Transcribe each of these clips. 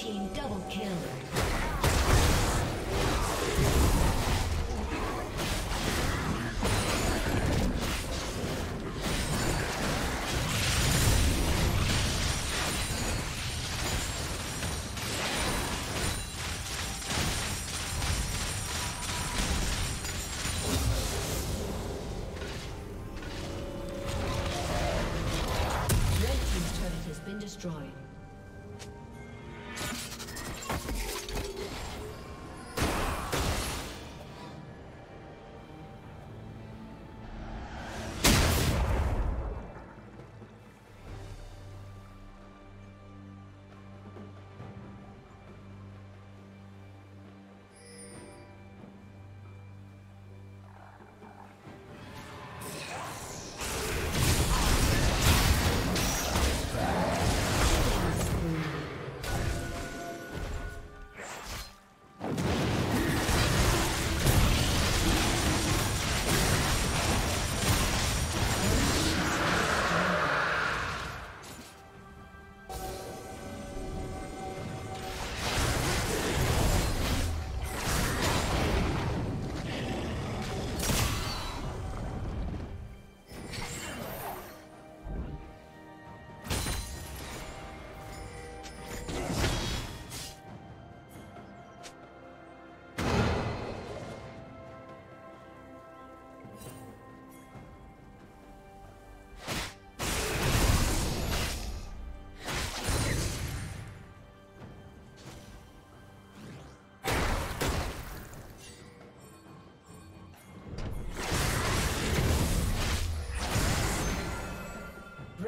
Destroyed.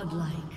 Godlike.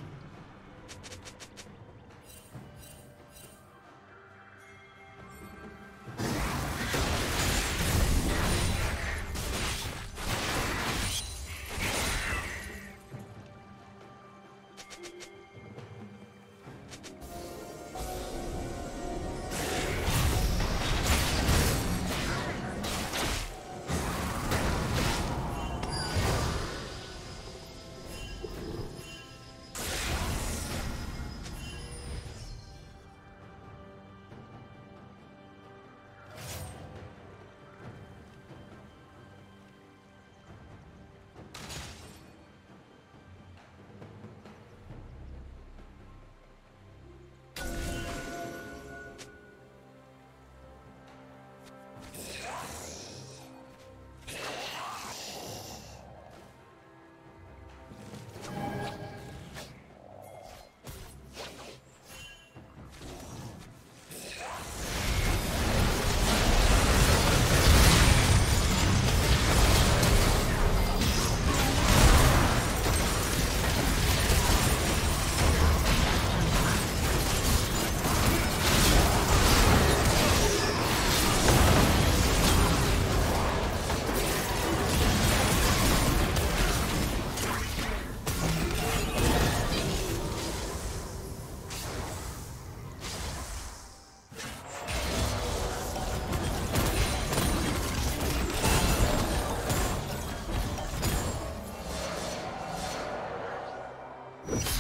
you